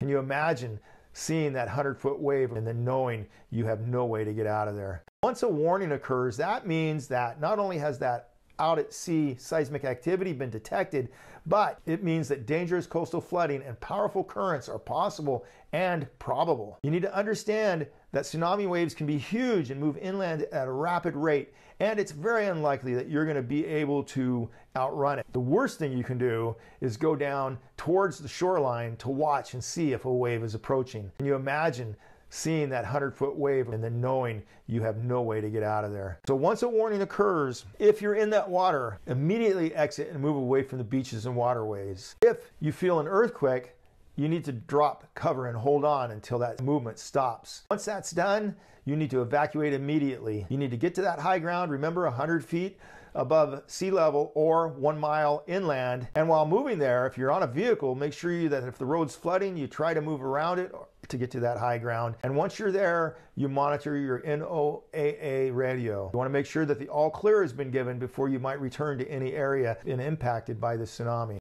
Can you imagine seeing that 100 foot wave and then knowing you have no way to get out of there? Once a warning occurs, that means that not only has that out at sea seismic activity been detected, but it means that dangerous coastal flooding and powerful currents are possible and probable. You need to understand that tsunami waves can be huge and move inland at a rapid rate, and it's very unlikely that you're going to be able to outrun it. The worst thing you can do is go down towards the shoreline to watch and see if a wave is approaching. Can you imagine seeing that 100 foot wave and then knowing you have no way to get out of there. So once a warning occurs, if you're in that water, immediately exit and move away from the beaches and waterways. If you feel an earthquake, you need to drop cover and hold on until that movement stops. Once that's done, you need to evacuate immediately. You need to get to that high ground, remember 100 feet above sea level or one mile inland. And while moving there, if you're on a vehicle, make sure that if the road's flooding, you try to move around it to get to that high ground. And once you're there, you monitor your NOAA radio. You want to make sure that the all clear has been given before you might return to any area impacted by the tsunami.